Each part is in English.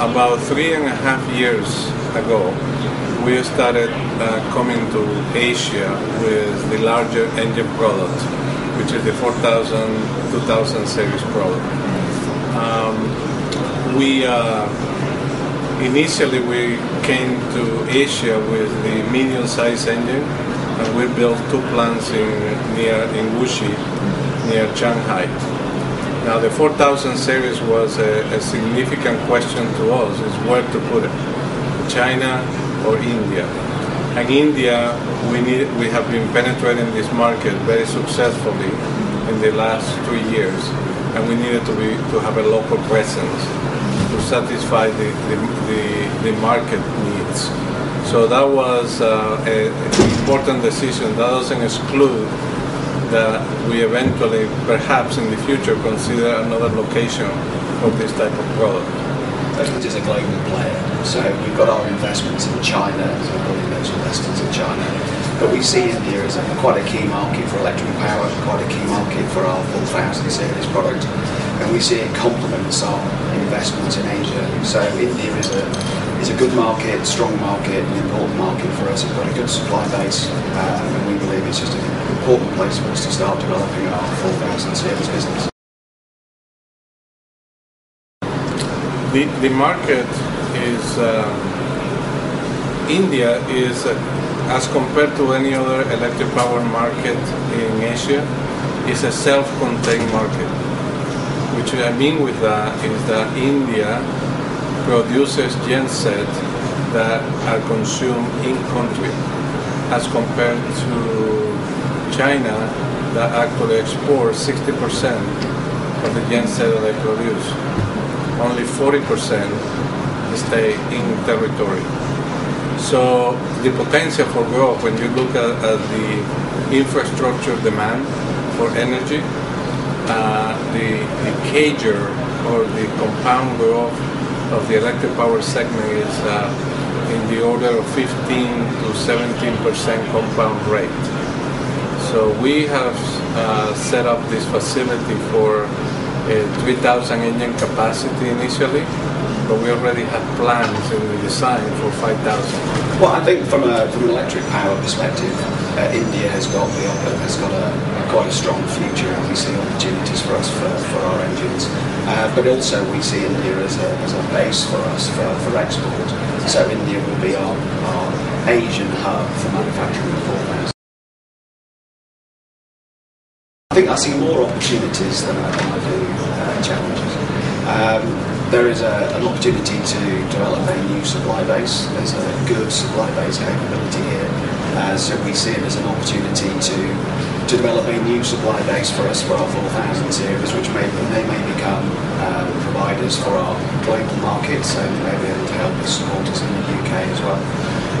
about three and a half years ago, we started uh, coming to Asia with the larger engine product, which is the 4000, 2000 series product. Um, we uh, initially we came to Asia with the medium-sized engine, and we built two plants in near in Wuxi, near Shanghai. Now the 4000 series was a, a significant question to us: is where to put it, China or India? And India, we need we have been penetrating this market very successfully in the last three years, and we needed to be to have a local presence to satisfy the, the, the, the market needs. So that was uh, an important decision. That doesn't exclude that we eventually, perhaps in the future, consider another location for this type of product. It is a global player, so we've got our investments in China, we've got investments in China. But we see India as quite a key market for electric power, quite a key market for our 4000 series product, and we see it complements our investments in Asia. So India is a is a good market, strong market, an important market for us. We've got a good supply base, um, and we believe it's just an important place for us to start developing our 4000 series business. The, the market is, uh, India is, uh, as compared to any other electric power market in Asia, is a self-contained market. Which I mean with that is that India produces genset that are consumed in country as compared to China that actually exports 60% of the genset that they produce. Only 40% stay in territory. So the potential for growth when you look at, at the infrastructure demand for energy, uh, the, the or the compound growth of the electric power segment is uh, in the order of 15 to 17 percent compound rate. So we have uh, set up this facility for a 3,000 engine capacity initially, but we already have plans in the design for 5,000. Well, I think from, a, from an electric power perspective, uh, India has got the has got a, quite a strong future, and we see opportunities for us for, for our engines. Uh, but also we see India as a, as a base for us for, for export. So India will be our, our Asian hub for manufacturing of 4000. I think I see more opportunities than I, than I do uh, challenges. Um, there is a, an opportunity to develop a new supply base. There's a good supply base capability here. Uh, so we see it as an opportunity to, to develop a new supply base for us for our 4000 series, which may, they may become uh, providers for our global markets, so they may be able to help us support us in the UK as well.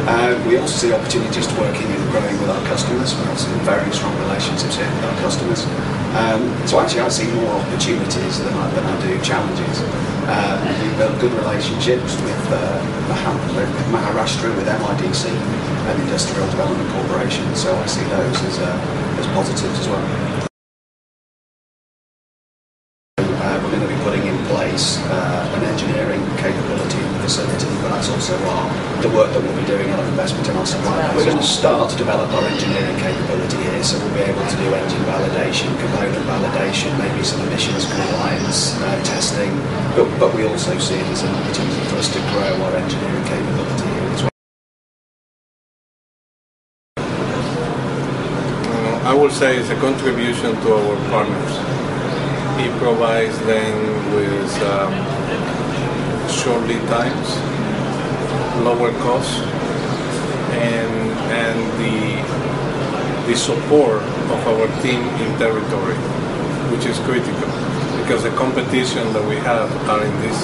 Uh, we also see opportunities to working and growing with our customers. We have some very strong relationships here with our customers. Um, so actually, I see more opportunities than I, than I do challenges. Um, we built good relationships with, uh, Maharashtra, with MIDC, and Industrial Development Corporation. So I see those as, uh, as positives as well. Uh, we're going to be putting in place uh, an facility, but that's also our, the work that we'll be doing our investment in our supply. We're going to start to develop our engineering capability here, so we'll be able to do engine validation, component validation, maybe some emissions compliance uh, testing, but, but we also see it as an opportunity for us to grow our engineering capability here as well. I would say it's a contribution to our partners. He provides them with um, short lead times, lower costs, and and the the support of our team in territory, which is critical because the competition that we have are in this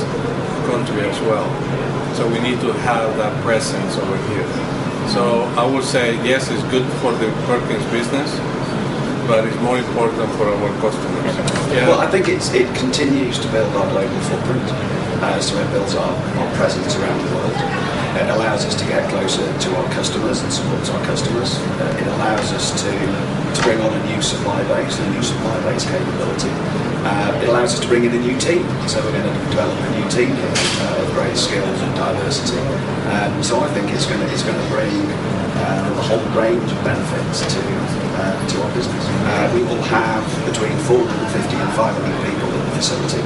country as well. So we need to have that presence over here. So I would say yes, it's good for the Perkins business, but it's more important for our customers. Yeah. Well, I think it's, it continues to build our global footprint, uh, so it builds our, our presence around the world. It allows us to get closer to our customers and supports our customers. Uh, it allows us to, to bring on a new supply base, a new supply base capability. Uh, it allows us to bring in a new team. So we're going to develop a new team uh, of great skills and diversity. Um, so I think it's going to, it's going to bring uh, a whole range of benefits to, uh, to our business. Uh, we will have between 450 and 500 people in the facility.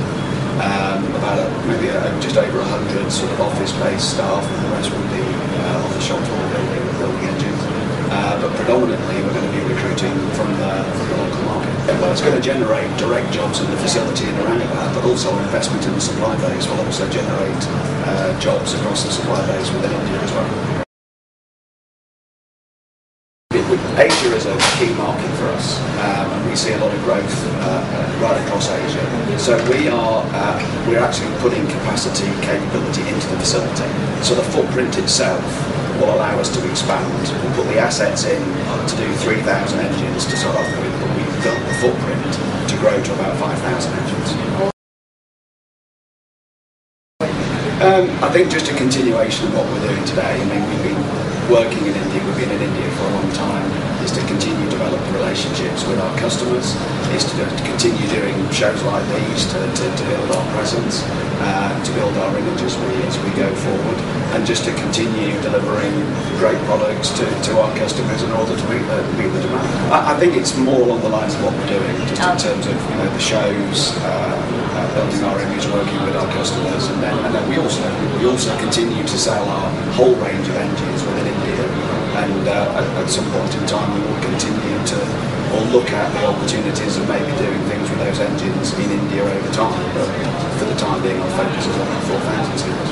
Um, about a, maybe a, just over 100 sort of office-based staff, and the rest will be uh, on the shop floor building, building engines. Uh, but predominantly, we're going to be recruiting from the, from the local market. Well, it's going to generate direct jobs in the facility in Aurangabad, but also investment in the supply base will also generate uh, jobs across the supply base within India as well. Asia is a key market for us, um, and we see a lot of growth uh, right across Asia. So we are uh, we're actually putting capacity capability into the facility. So the footprint itself will allow us to expand. We'll put the assets in to do 3,000 engines to start off with, but we've built the footprint to grow to about 5,000 engines. Um, I think just a continuation of what we're doing today. I mean, we've been working in India, we've been in India for a long time, is to continue developing relationships with our customers, is to, to continue doing shows like these to, to, to build our presence, uh, to build our image as we, as we go forward, and just to continue delivering great products to, to our customers in order to meet the, meet the demand. I, I think it's more along the lines of what we're doing, just in terms of you know, the shows, uh, uh, building our image, working with our customers, and then, and then we also we also continue to sell our whole range of engines within India. And uh, at, some point in time, we will continue to or look at the opportunities of maybe doing things with those engines in India over time. But for the time being, our focus is on the 4000 series.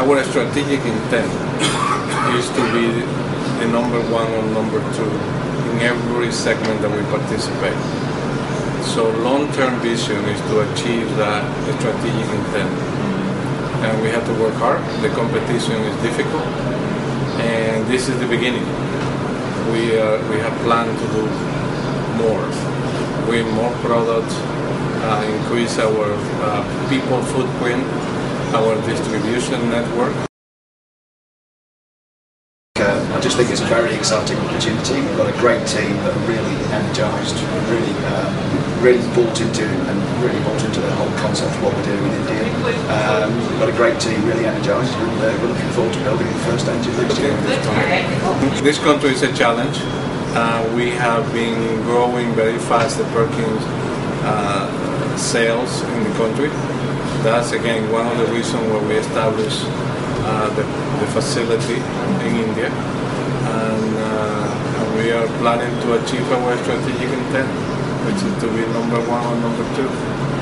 Our strategic intent is to be the number one or number two in every segment that we participate. So long-term vision is to achieve that strategic intent. And we have to work hard. The competition is difficult. And this is the beginning. We, uh, we have planned to do more. With more products, uh, increase our uh, people footprint, our distribution network. I just think it's a very exciting opportunity. We've got a great team that are really energised, really, uh, really bought into and really bought into the whole concept of what we're doing in India. Um, we've got a great team, really energised, and uh, we're looking forward to building the first engine next year. This country is a challenge. Uh, we have been growing very fast the Perkins uh, sales in the country. That's again one of the reasons why we established uh, the facility in India. And, uh, we are planning to achieve our strategic intent, which is to be number one or number two.